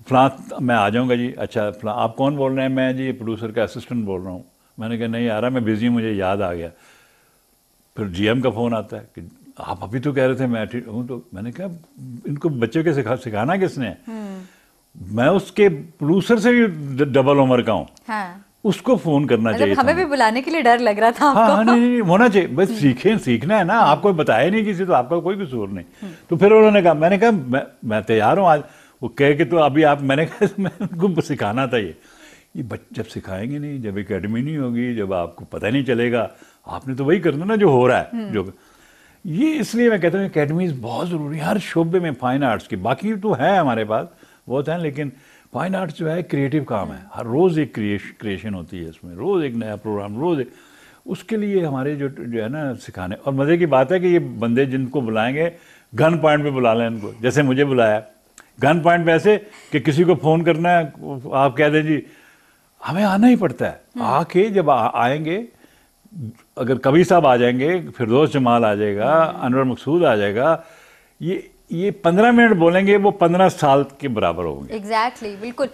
फलां मैं आ जाऊँगा जी। अच्छा फलां आप कौन बोल रहे हैं? मैं जी प्रोड्यूसर का असिस्टेंट बोल रहा हूँ। मैंने कहा नहीं आ रहा मैं बिज़ी मुझे याद आ गया। फिर जीएम का फ़ोन आता है कि आप अभी तो कह रहे थे मैं हूँ तो मैंने कहा इनको बच्चों के सिखा सिखाना किसने? है मैं उसके प्रोड्यूसर से भी डबल उम्र का हूँ। हाँ। उसको फ़ोन करना चाहिए मतलब था। हमें भी बुलाने के लिए डर लग रहा था हाँ आपको। हाँ नहीं नहीं होना चाहिए। बस सीखें सीखना है ना। आपको बताया नहीं किसी तो आपका कोई भी कसूर नहीं। तो फिर उन्होंने कहा मैंने कहा मैं मैं तैयार हूँ आज। वो कह के तो अभी आप मैंने कहा मैं उनको सिखाना था ये। ये जब सिखाएँगे नहीं जब एकेडमी नहीं होगी जब आपको पता नहीं चलेगा आपने तो वही करना ना जो हो रहा है। जो ये इसलिए मैं कहता हूँ एकेडमीज बहुत ज़रूरी हर शोबे में फाइन आर्ट्स की। बाकी तो है हमारे पास। बहुत हैं लेकिन फाइन आर्ट्स जो है क्रिएटिव काम है। हर रोज़ एक क्रिएशन होती है इसमें। रोज़ एक नया प्रोग्राम रोज़ एक उसके लिए हमारे जो जो है ना सिखाने। और मज़े की बात है कि ये बंदे जिनको बुलाएँगे गन पॉइंट पे बुला लें इनको। जैसे मुझे बुलाया। गन पॉइंट पे ऐसे कि किसी को फ़ोन करना है आप कह दें जी हमें आना ही पड़ता है। आके जब आ, आएँगे अगर कभी साहब आ जाएँगे फिरदौस जमाल आ जाएगा अनवर मकसूद आ जाएगा ये ये पंद्रह मिनट बोलेंगे वो पंद्रह साल के बराबर होंगे। एग्जैक्टली exactly, बिल्कुल।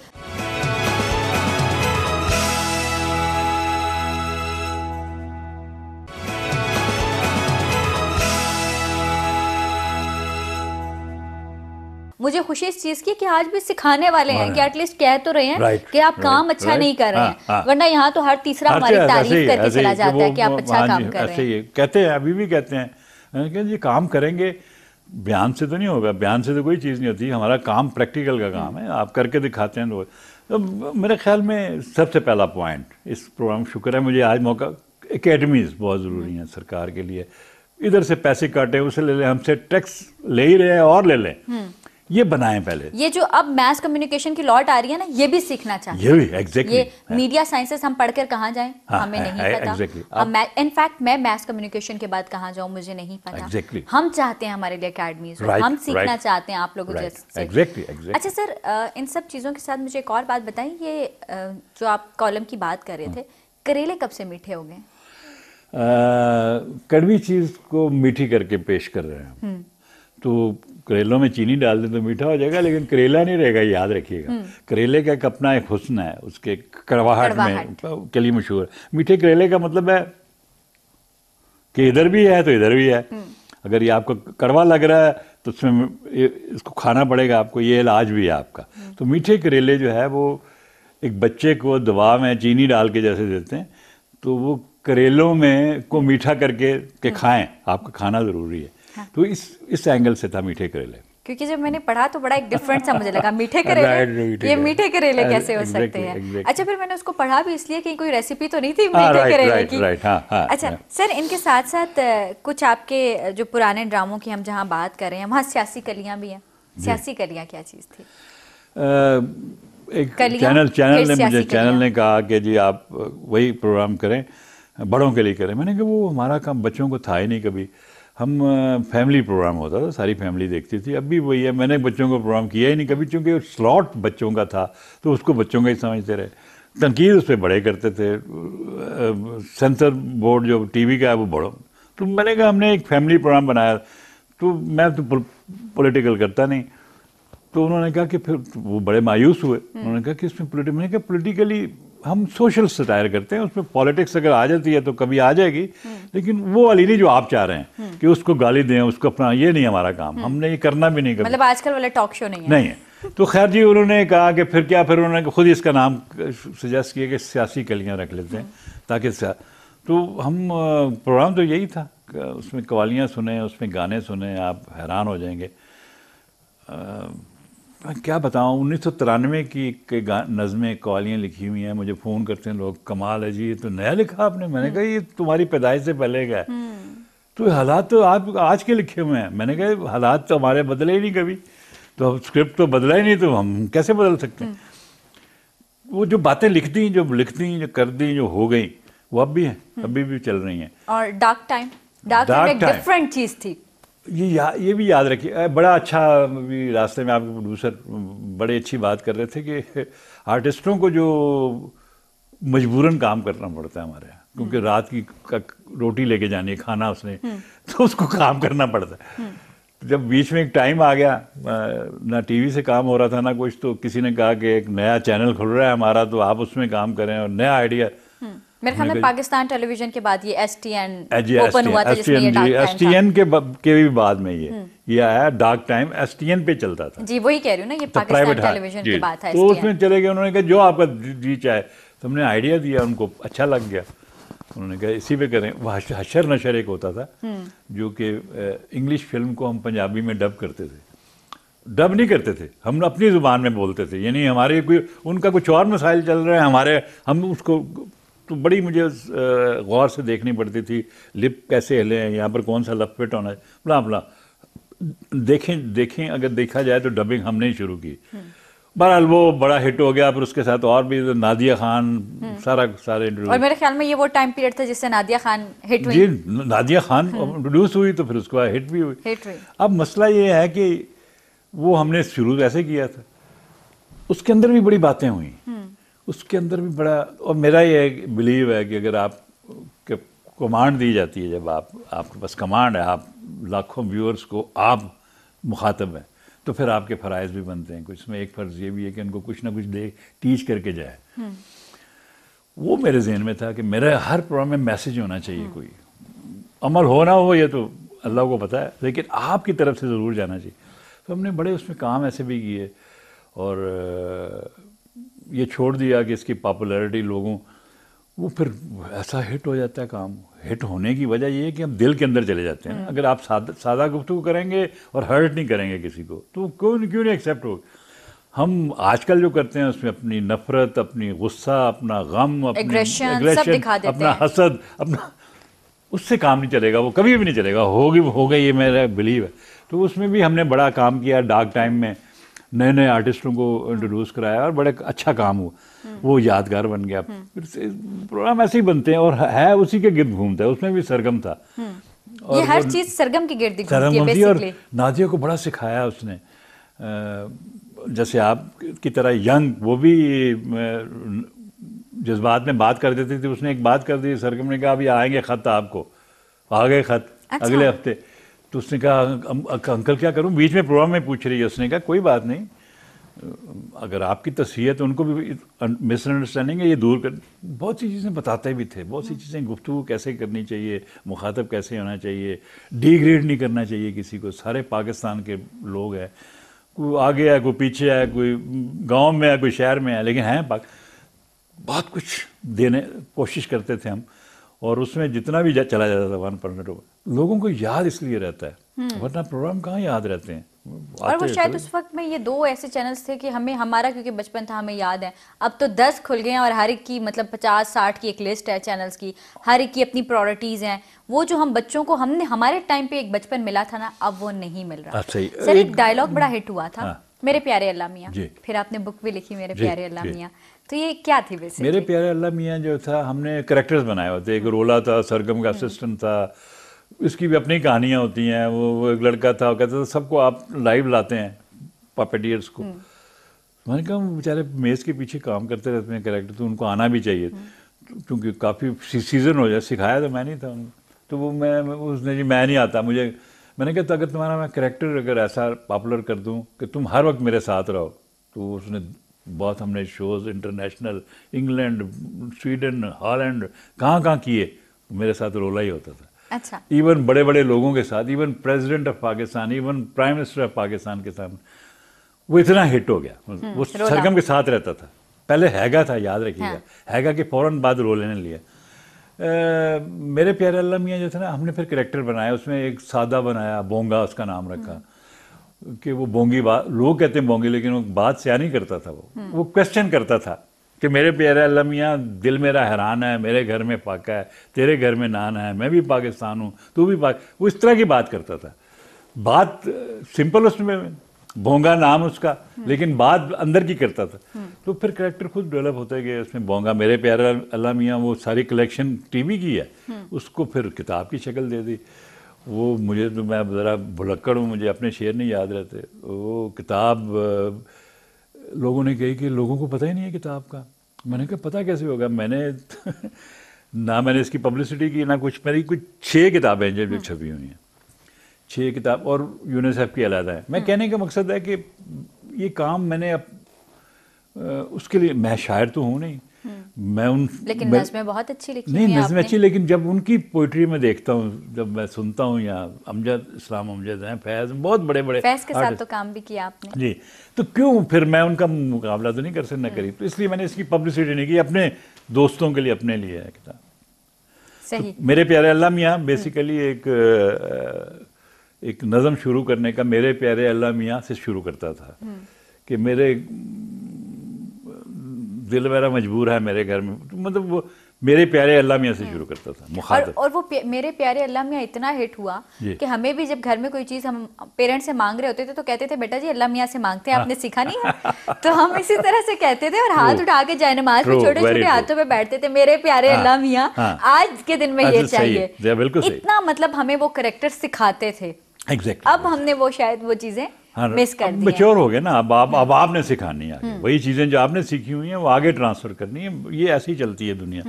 मुझे खुशी इस चीज़ की कि आज भी सिखाने वाले हैं कि एटलीस्ट कह तो रहे हैं Right, कि आप right, काम अच्छा right. नहीं कर रहे हाँ, हैं हाँ। वरना यहाँ तो हर तीसरा हमारी तारीफ़ करके चला जाता है कि आप अच्छा हाँ काम कर रहे हैं। कहते हैं अभी भी कहते हैं कहा जी काम करेंगे बयान से तो नहीं होगा, बयान से तो कोई चीज़ नहीं होती, हमारा काम प्रैक्टिकल का काम है, आप करके दिखाते हैं रोज। तो मेरे ख्याल में सबसे पहला पॉइंट इस प्रोग्राम शुक्र है, मुझे आज मौका एकेडमीज बहुत ज़रूरी हैं सरकार के लिए। इधर से पैसे काटे, उसे ले लें, हमसे टैक्स ले ही रहे हैं और ले लें। ये बनाएँ पहले। ये जो अब मैथ कम्युनिकेशन की लॉट आ रही है ना ये भी सीखना चाहिए ये भी एग्जैक्टली ये मीडिया साइंसेस हम पढ़कर कहाँ जाएँ? हाँ, हमें नहीं है- पता। exactly. अब इनफैक्ट मैं मैथ कम्युनिकेशन के बाद कहाँ जाऊँ मुझे नहीं पता। Exactly. हम चाहते हैं हमारे लिए अकेडमीज Right, हम सीखना right. चाहते हैं आप लोगों Right. जैसे। Exactly, exactly. अच्छा सर इन सब चीज़ों के साथ मुझे एक और बात बताइए ये जो आप कॉलम की बात कर रहे थे करेले कब से मीठे हो गए? कड़वी चीज़ को मीठी करके पेश कर रहे हैं। तो करेलों में चीनी डाल दें तो मीठा हो जाएगा लेकिन करेला नहीं रहेगा याद रखिएगा। करेले का एक अपना एक हुस्न है उसके कड़वाहट में के लिए मशहूर। मीठे करेले का मतलब है कि इधर भी है तो इधर भी है। अगर ये आपको कड़वा लग रहा है तो उसमें इसको खाना पड़ेगा आपको ये इलाज भी है आपका। तो मीठे करेले जो है वो एक बच्चे को दवा में चीनी डाल के जैसे देते हैं तो वो करेलों में को मीठा करके के खाएँ। आपका खाना ज़रूरी है। हाँ। तो इस इस एंगल से था मीठे करेले। क्योंकि जब मैंने पढ़ा तो बड़ा एक डिफरेंट सा मुझे लगा मीठे करेले? ये मीठे करेले Uh, कैसे हो exactly, सकते हैं? exactly. अच्छा फिर मैंने उसको पढ़ा भी इसलिए कि कोई रेसिपी तो नहीं थी हाँ, मीठे right, करेले right, की? right, हाँ, हाँ, अच्छा हाँ। सर इनके साथ साथ कुछ आपके जो पुराने ड्रामों की हम जहाँ बात कर रहे हैं वहाँ सियासी कलियाँ भी हैं। सियासी कलियाँ क्या चीज़ थी? एक चैनल चैनल ने मुझे चैनल ने कहा कि जी आप वही प्रोग्राम करें बड़ों के लिए करें। मैंने कहा वो हमारा काम बच्चों को था ही नहीं कभी। हम फैमिली प्रोग्राम होता था सारी फैमिली देखती थी। अब भी वही है मैंने बच्चों को प्रोग्राम किया ही नहीं कभी चूँकि स्लॉट बच्चों का था तो उसको बच्चों का ही समझते रहे। तनकीद उस पर बड़े करते थे। सेंसर बोर्ड जो टीवी का है वो बड़ो। तो मैंने कहा हमने एक फैमिली प्रोग्राम बनाया तो मैं तो पॉलिटिकल करता नहीं। तो उन्होंने कहा कि फिर वो बड़े मायूस हुए। उन्होंने कहा कि इसमें पोलिटिक मैंने कहा पोलिटिकली हम सोशल सटायर करते हैं उसमें पॉलिटिक्स अगर आ जाती है तो कभी आ जाएगी लेकिन वो वाली नहीं जो आप चाह रहे हैं कि उसको गाली दें उसको अपना ये नहीं हमारा काम। हमने ये करना भी नहीं मतलब आजकल वाले टॉक शो नहीं है। नहीं है। तो खैर जी उन्होंने कहा कि फिर क्या फिर उन्होंने खुद इसका नाम सजेस्ट किया कि सियासी कलियाँ रख लेते हैं ताकि तो हम प्रोग्राम तो यही था। उसमें कवालियाँ सुने उसमें गाने सुने आप हैरान हो जाएँगे। क्या बताऊँ उन्नीस सौ तिरानवे की नज़में कवालियाँ लिखी हुई हैं मुझे फ़ोन करते हैं लोग कमाल है जी ये तो नया लिखा आपने मैंने कहा ये तुम्हारी पैदाइश से पहले का है। तो हालात तो आप आज के लिखे हुए हैं मैंने कहा हालात तो हमारे बदले ही नहीं कभी तो अब स्क्रिप्ट तो बदला ही नहीं तो हम कैसे बदल सकते हैं? वो जो बातें लिख दी जो लिख दी जो कर दी जो हो गई वो अब भी हैं अभी भी चल रही हैं। और डार्क टाइम डार्क टाइम एक डिफरेंट चीज़ थी। ये या, ये भी याद रखिए। बड़ा अच्छा भी रास्ते में आपके प्रोड्यूसर बड़े अच्छी बात कर रहे थे कि आर्टिस्टों को जो मजबूरन काम करना पड़ता है हमारे यहाँ क्योंकि रात की रोटी लेके जानी है खाना उसने तो उसको काम करना पड़ता है। तो जब बीच में एक टाइम आ गया ना टीवी से काम हो रहा था ना कुछ तो किसी ने कहा कि एक नया चैनल खुल रहा है हमारा तो आप उसमें काम करें और नया आइडिया मेरे ख्याल में पाकिस्तान टेलीविज़न के बाद ये एस टी एन ओपन हुआ था जिसमें ये डार्क टाइम था। एसटीएन के के भी बाद में ये ये आया डार्क टाइम एसटीएन पे चलता था। जी वही कह रही हूँ ना ये तो पाकिस्तान प्राइवेट टेलीविज़न के बाद था तो उसमें चले गए उन्होंने कहा जो आपका जी- चाहे तो हमने आइडिया दिया उनको अच्छा लग गया। उन्होंने कहा इसी पे करें। वो हश- हशर नशर एक होता था जो कि इंग्लिश फ़िल्म को हम पंजाबी में डब करते थे। डब नहीं करते थे हम अपनी ज़ुबान में बोलते थे। यानी हमारे कोई उनका कुछ और मसाइल चल रहे हैं हमारे हम उसको तो बड़ी मुझे गौर से देखनी पड़ती थी लिप कैसे हिले हैं यहाँ पर कौन सा लपपेट होना है बला बला। देखें देखें अगर देखा जाए तो डबिंग हमने ही शुरू की। बहरहाल वो बड़ा हिट हो गया फिर उसके साथ और भी नादिया खान सारा सारे और मेरे ख्याल में ये वो टाइम पीरियड था जिससे नादिया खान हिट हुई। जी नादिया खान इंट्रोड्यूस हुई तो फिर उसके बाद हिट भी हुई। हिट हुई। अब मसला ये है कि वो हमने शुरू ऐसे किया था। उसके अंदर भी बड़ी बातें हुई। उसके अंदर भी बड़ा और मेरा ये बिलीव है कि अगर आप के कमांड दी जाती है जब आप आपके पास कमांड है आप लाखों व्यूअर्स को आप मुखातब हैं तो फिर आपके फ़राइज़ भी बनते हैं। कुछ इसमें एक फ़र्ज़ ये भी है कि उनको कुछ ना कुछ दे टीच करके जाए। वो मेरे जहन में था कि मेरे हर प्रोग्राम में मैसेज होना चाहिए कोई। अमल हो ना हो ये तो अल्लाह को पता है लेकिन आपकी तरफ़ से ज़रूर जाना चाहिए। तो हमने बड़े उसमें काम ऐसे भी किए और ये छोड़ दिया कि इसकी पॉपुलैरिटी लोगों वो फिर ऐसा हिट हो जाता है काम। हिट होने की वजह ये है कि हम दिल के अंदर चले जाते हैं। अगर आप सादा सादा गुफ्तु करेंगे और हर्ट नहीं करेंगे किसी को तो क्यों क्यों नहीं एक्सेप्ट हो? हम आजकल जो करते हैं उसमें अपनी नफरत अपनी गुस्सा अपना गम देते अपना हसद अपना उससे काम नहीं चलेगा वो कभी भी नहीं चलेगा। होगी होगा ये मेरा बिलीव है। तो उसमें भी हमने बड़ा काम किया डार्क टाइम में। नए नए आर्टिस्टों को इंट्रोड्यूस कराया और बड़े अच्छा काम हुआ। वो यादगार बन गया। फिर से प्रोग्राम ऐसे ही बनते हैं और है उसी के गिर्द घूमता है उसमें भी सरगम था। और ये हर चीज़ सरगम की गिर्द है सरगम थी और बेसिकली नादिया को बड़ा सिखाया उसने। जैसे आप की तरह यंग वो भी जज्बात में बात कर देती थी उसने एक बात कर दी सरगम ने कहा अभी आएँगे खत आपको आ गए खत अच्छा। अगले हफ़्ते। तो उसने कहा, "अं- अं- अंकल क्या करूँ? बीच में प्रोग्राम में पूछ रही है उसने कहा, कोई बात नहीं। अगर आपकी तस्वीर है तो उनको भी मिसअंडरस्टैंडिंग है, ये दूर कर बहुत सी चीज़ें बताते भी थे, बहुत सी चीज़ें गुफ्तु कैसे करनी चाहिए, मुखातब कैसे होना चाहिए डिग्रेड नहीं करना चाहिए किसी को। सारे पाकिस्तान के लोग हैं। कोई आगे है, कोई पीछे है, कोई गाँव में है, कोई शहर में है, लेकिन हैं बहुत कुछ देने, कोशिश करते थे हम। और उसमें जितना भी जा- चला जाता था वन परसेंट लोगों को याद इसलिए रहता है। वरना प्रोग्राम कहाँ याद रहते हैं? और वो शायद उस वक्त में ये दो ऐसे चैनल्स थे कि हमें हमारा क्योंकि बचपन था हमें याद है। अब तो दस खुल गए हैं और हर एक की मतलब पचास साठ की एक लिस्ट है चैनल्स की। हर एक की अपनी प्रायोरिटीज हैं। वो जो हम बच्चों को हमने हमारे टाइम पे एक बचपन मिला था ना अब वो नहीं मिल रहा। अच्छा, सर एक एक- डायलॉग बड़ा हिट हुआ था। हाँ। मेरे प्यारे अल्लाह मियाँ। फिर आपने बुक भी लिखी मेरे प्यारे अल्लाह मियाँ। तो ये क्या थी वैसे मेरे प्यारे अल्लाह मियाँ जो था हमने करेक्टर्स बनाए होते एक रोला था सरगम का असिस्टेंट था। इसकी भी अपनी कहानियाँ होती हैं। वो वो एक लड़का था वो कहता था सबको आप लाइव लाते हैं पपेटियर्स को। मैंने कहा बेचारे मेज़ के पीछे काम करते रहते हैं करेक्टर तो उनको आना भी चाहिए। क्योंकि काफ़ी सीज़न हो जाए सिखाया तो मैं नहीं था उनको। तो वो मैं उसने जी मैं नहीं आता। मुझे मैंने कहा तो अगर तुम्हारा मैं करेक्टर अगर ऐसा पॉपुलर कर दूँ कि तुम हर वक्त मेरे साथ रहो तो उसने बहुत हमने shows international England Sweden Holland कहाँ कहाँ किए मेरे साथ रोला ही होता था। अच्छा। इवन बड़े बड़े लोगों के साथ even president of Pakistan even prime minister of Pakistan के सामने वो इतना हिट हो गया। वो सरगम के साथ रहता था। पहले हैगा था याद रखिएगा। हाँ। हैगा के फ़ौरन बाद रोले ने लिया। मेरे प्यारे अल्लाह मियाँ जो थे ना हमने फिर करेक्टर बनाया उसमें एक सादा बनाया बोंगा उसका नाम रखा। कि वो बोंगी बात लोग कहते हैं बोंगी लेकिन वो बात से नहीं करता था वो। वो क्वेश्चन करता था कि मेरे प्यारे अल्लाह मियाँ दिल मेरा हैरान है मेरे घर में पाका है तेरे घर में नान है मैं भी पाकिस्तान हूँ तू भी पाक वो इस तरह की बात करता था। बात सिंपल उसमें भोंगा नाम उसका लेकिन बात अंदर की करता था। तो फिर करेक्टर खुद डेवलप होते गए उसमें भोंगा मेरे प्यारे अल्लाह मियाँ वो सारी कलेक्शन टीवी की है उसको फिर किताब की शक्ल दे दी। वो मुझे तो मैं ज़रा भुलक्कड़ हूँ मुझे अपने शेर नहीं याद रहते। वो किताब लोगों ने कही कि लोगों को पता ही नहीं है किताब का। मैंने कहा पता कैसे होगा? मैंने ना मैंने इसकी पब्लिसिटी की ना कुछ। मेरी कुछ छः किताबें हैं जो छपी हुई हैं। छः किताब और यूनिसेफ की अलहदा है। मैं कहने का मकसद है कि ये काम मैंने अब उसके लिए मैं शायर तो हूँ नहीं। मैं उन लेकिन मैं- नज़में बहुत अच्छी लिखी नहीं हैं नज़म। अच्छी लेकिन जब उनकी पोइट्री में देखता हूँ जब मैं सुनता हूँ या अमजद इस्लाम अमजद हैं फैज़ बहुत बड़े बड़े फैज के साथ तो काम भी किया आपने। जी तो क्यों फिर मैं उनका मुकाबला तो नहीं कर सकता करी? तो इसलिए मैंने इसकी पब्लिसिटी नहीं की अपने दोस्तों के लिए अपने लिए है किताब। सही। मेरे प्यारे अल्लाह मियाँ बेसिकली एक एक नज़म शुरू करने का मेरे प्यारे अल्लाह मियाँ से शुरू करता था कि मेरे दिल मेरा मजबूर है मेरे घर में। मतलब वो मेरे प्यारे अल्लाह मियाँ से शुरू करता था और और वो प्या- मेरे प्यारे अल्लाह मियाँ इतना हिट हुआ कि हमें भी जब घर में कोई चीज़ हम पेरेंट्स से मांग रहे होते थे तो कहते थे बेटा जी अल्लाह मियाँ से मांगते हैं आपने सीखा नहीं है? तो हम इसी तरह से कहते थे और हाथ उठा के जाए नमाज़ में छोटे छोटे हाथों पे बैठते थे मेरे प्यारे हाँ, अल्लाह मियाँ हाँ। आज के दिन में ये है, चाहिए। इतना मतलब हमें वो करेक्टर सिखाते थे। अब हमने वो शायद वो चीज़ें हाँ मिस कर दी हैं। मेच्योर हो गए ना अब आप अब आपने सिखानी है आगे। वही चीज़ें जो आपने सीखी हुई हैं वो आगे ट्रांसफ़र करनी है ये ऐसी ही चलती है दुनिया।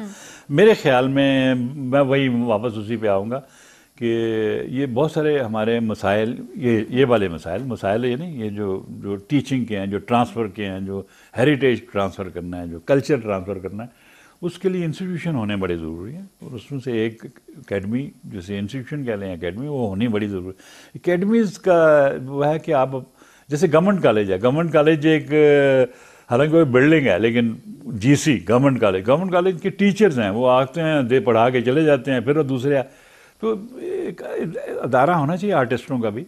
मेरे ख्याल में मैं वही वापस उसी पे आऊँगा कि ये बहुत सारे हमारे मसाइल ये ये वाले मसाइल मसाइल ये नहीं ये जो जो टीचिंग के हैं जो ट्रांसफ़र के हैं जो हेरिटेज ट्रांसफ़र करना है जो कल्चर ट्रांसफ़र करना है उसके लिए इंस्टीट्यूशन होने बड़े ज़रूरी हैं। और उसमें से एक एकेडमी जैसे इंस्टीट्यूशन कह लें एकेडमी वो होनी बड़ी ज़रूरी है। एकेडमीज़ का वो है कि आप जैसे गवर्नमेंट कॉलेज है। गवर्नमेंट कॉलेज एक हालाँकि कोई बिल्डिंग है लेकिन GC government college government college के टीचर्स हैं वो आते हैं दे पढ़ा के चले जाते हैं फिर वो दूसरे तो एक अदारा होना चाहिए आर्टिस्टों का भी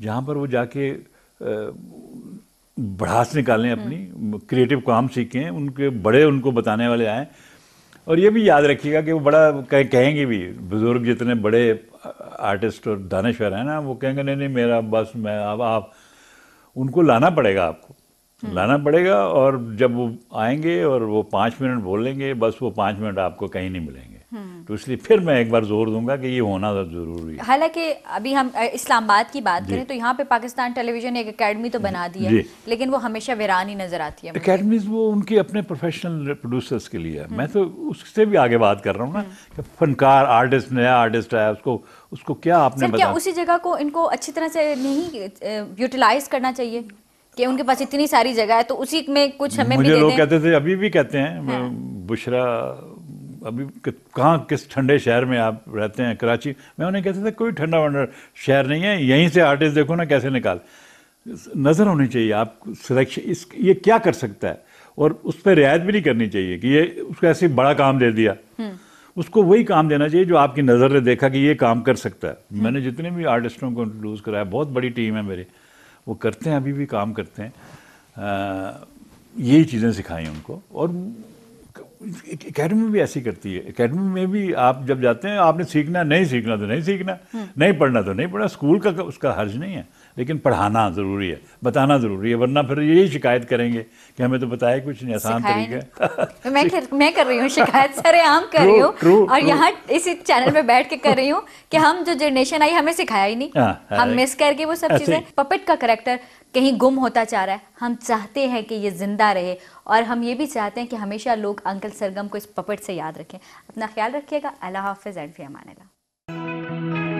जहाँ पर वो जाके भड़ास निकालें अपनी क्रिएटिव काम सीखें उनके बड़े उनको बताने वाले आएँ। और ये भी याद रखिएगा कि वो बड़ा कह, कहेंगे भी बुज़ुर्ग जितने बड़े आर्टिस्ट और दानश्वर हैं ना वो कहेंगे नहीं नहीं मेरा बस मैं अब आप उनको लाना पड़ेगा आपको। लाना पड़ेगा और जब वो आएँगे और वो पाँच मिनट बोलेंगे बस वो पाँच मिनट आपको कहीं नहीं मिलेंगे। तो इसलिए फिर मैं एक बार ज़ोर दूँगा कि ये होना ज़रूरी है। हालाँकि अभी हम इस्लामाबाद की बात करें तो यहाँ पे पाकिस्तान टेलीविज़न ने एक एकेडमी तो बना दी है लेकिन वो हमेशा वीरान ही नज़र आती है। अकेडमीज वो उनके अपने प्रोफेशनल प्रोड्यूसर्स के लिए है। मैं तो उससे भी आगे बात कर रहा हूँ ना कि फनकार आर्टिस्ट नया आर्टिस्ट है उसको उसको क्या आपने क्या उसी जगह को इनको अच्छी तरह से नहीं यूटिलाइज करना चाहिए? कि उनके पास इतनी सारी जगह है तो उसी में कुछ हमें मुझे लोग कहते थे अभी भी कहते हैं। बुशरा अभी कहाँ किस ठंडे शहर में आप रहते हैं कराची? मैं उन्हें कहता था कोई ठंडा वंडा शहर नहीं है यहीं से आर्टिस्ट देखो ना कैसे निकाल। नज़र होनी चाहिए आप सिलेक्शन इस ये क्या कर सकता है? और उस पर रियायत भी नहीं करनी चाहिए कि ये उसको ऐसे बड़ा काम दे दिया। उसको वही काम देना चाहिए जो आपकी नज़र ने देखा कि ये काम कर सकता है। मैंने जितने भी आर्टिस्टों को इंट्रोड्यूस कराया बहुत बड़ी टीम है मेरी वो करते हैं अभी भी काम करते हैं। यही चीज़ें सिखाई उनको और एकेडमी भी ऐसी करती है। एकेडमी में भी आप जब जाते हैं आपने सीखना नहीं सीखना तो नहीं सीखना नहीं पढ़ना तो नहीं पढ़ना स्कूल का उसका हर्ज नहीं है। लेकिन पढ़ाना ज़रूरी है बताना ज़रूरी है वरना फिर यही शिकायत करेंगे कि हमें तो बताया कुछ नहीं आसान तरीका मैं कर, मैं कर रही हूँ शिकायत सरेआम कर रही हूँ। और यहाँ इसी चैनल पे बैठ के कर रही हूँ कि हम जो जनरेशन आई हमें सिखाया ही नहीं। हाँ, हाँ, हम मिस करके वो सब चीज़ें पपेट का करेक्टर कहीं गुम होता चाह रहा है। हम चाहते हैं कि ये ज़िंदा रहे और हम ये भी चाहते हैं कि हमेशा लोग अंकल सरगम को इस पपेट से याद रखें। अपना ख्याल रखिएगा। अल्लाह हाफिज एंड फ़ी अमान अल्लाह